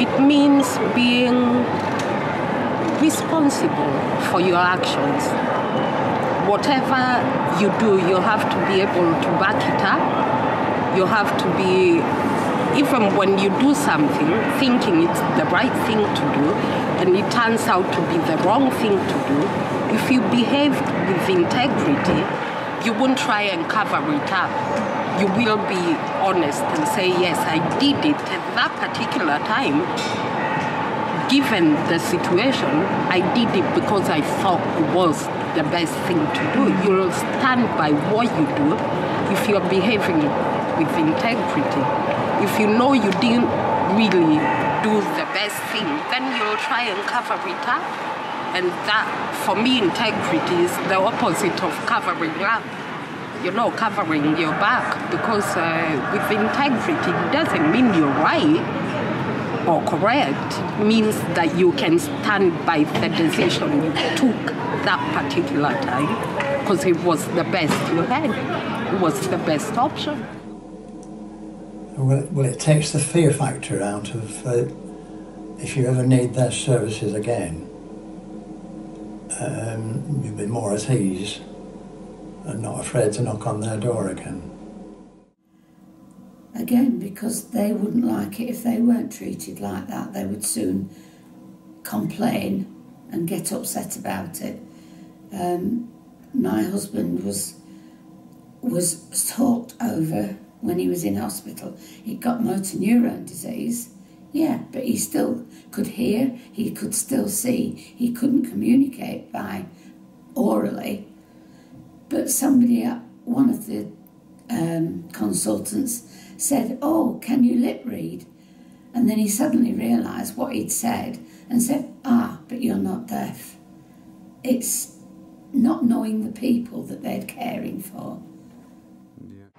It means being responsible for your actions. Whatever you do, you have to be able to back it up. You have to be, even when you do something, thinking it's the right thing to do, and it turns out to be the wrong thing to do, if you behave with integrity, you won't try and cover it up. You will be honest and say, yes, I did it at that particular time. Given the situation, I did it because I thought it was the best thing to do. You'll stand by what you do if you're behaving with integrity. If you know you didn't really do the best thing, then you'll try and cover it up. And that, for me, integrity is the opposite of covering up. You know, covering your back because uh, with integrity it doesn't mean you're right or correct. It means that you can stand by the decision you took that particular time because it was the best you had. It was the best option. Well, well it takes the fear factor out of uh, if you ever need their services again, um, you'll be more at ease and not afraid to knock on their door again. Again, because they wouldn't like it if they weren't treated like that, they would soon complain and get upset about it. Um, my husband was was talked over when he was in hospital. He got motor neurone disease, yeah, but he still could hear, he could still see, he couldn't communicate by orally. But somebody, one of the um, consultants, said, Oh, can you lip read? And then he suddenly realised what he'd said and said, Ah, but you're not deaf. It's not knowing the people that they're caring for.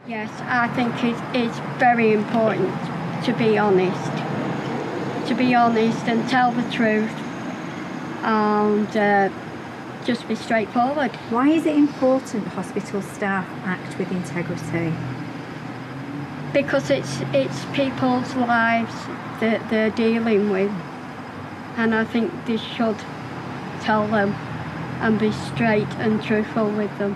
Yes, I think it is very important to be honest. To be honest and tell the truth and uh, just be straightforward. Why is it important hospital staff act with integrity? Because it's it's people's lives that they're dealing with and I think they should tell them and be straight and truthful with them.